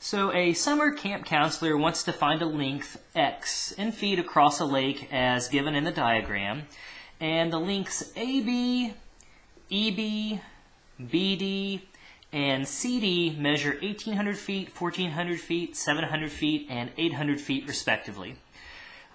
So a summer camp counselor wants to find a length x in feet across a lake as given in the diagram. And the lengths AB, EB, BD, and CD measure 1800 feet, 1400 feet, 700 feet, and 800 feet respectively.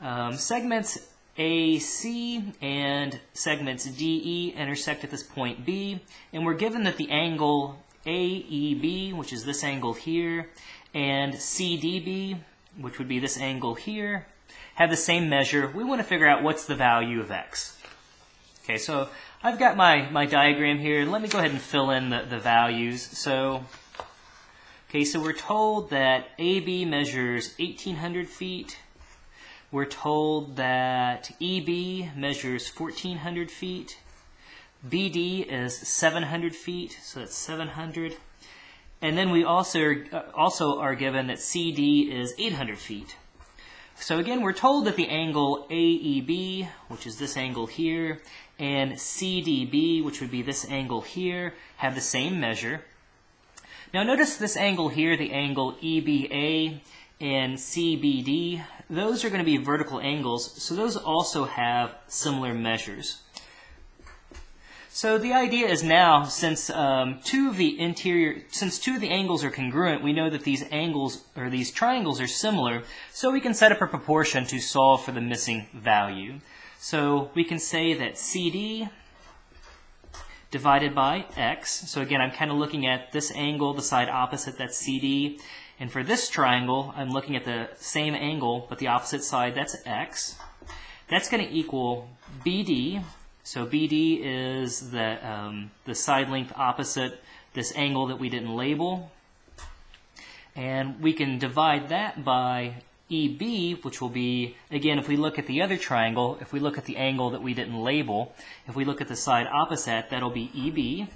Um, segments AC and segments DE intersect at this point B, and we're given that the angle AEB, which is this angle here, and CDB, which would be this angle here, have the same measure. We want to figure out what's the value of x. Okay, so I've got my, my diagram here. Let me go ahead and fill in the, the values. So, okay, so we're told that AB measures 1,800 feet. We're told that EB measures 1,400 feet. BD is 700 feet, so that's 700. And then we also, uh, also are given that CD is 800 feet. So again, we're told that the angle AEB, which is this angle here, and CDB, which would be this angle here, have the same measure. Now notice this angle here, the angle EBA and CBD, those are going to be vertical angles, so those also have similar measures. So the idea is now, since um, two of the interior, since two of the angles are congruent, we know that these angles or these triangles are similar. So we can set up a proportion to solve for the missing value. So we can say that CD divided by x. So again, I'm kind of looking at this angle, the side opposite, that's CD. And for this triangle, I'm looking at the same angle, but the opposite side, that's x. That's going to equal BD so BD is the, um, the side length opposite this angle that we didn't label. And we can divide that by EB, which will be, again, if we look at the other triangle, if we look at the angle that we didn't label, if we look at the side opposite, that'll be EB.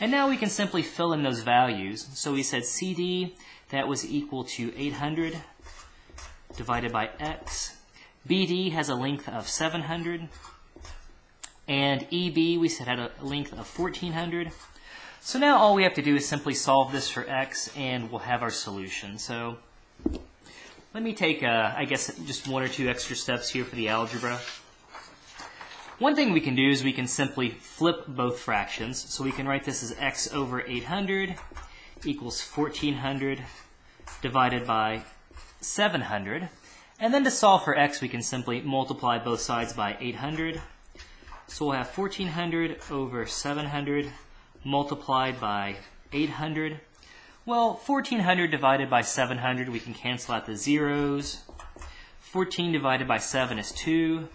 And now we can simply fill in those values. So we said CD, that was equal to 800 divided by X. BD has a length of 700 and EB we said had a length of 1400. So now all we have to do is simply solve this for x and we'll have our solution. So let me take, uh, I guess, just one or two extra steps here for the algebra. One thing we can do is we can simply flip both fractions. So we can write this as x over 800 equals 1400 divided by 700. And then to solve for x, we can simply multiply both sides by 800 so we'll have 1400 over 700 multiplied by 800. Well, 1400 divided by 700, we can cancel out the zeros. 14 divided by 7 is 2.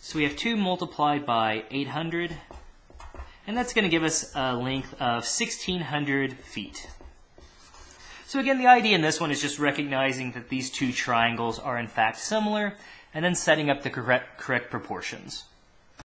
So we have 2 multiplied by 800. And that's going to give us a length of 1600 feet. So again, the idea in this one is just recognizing that these two triangles are in fact similar, and then setting up the correct, correct proportions.